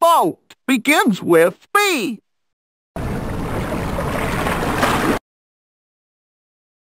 Boat begins with B.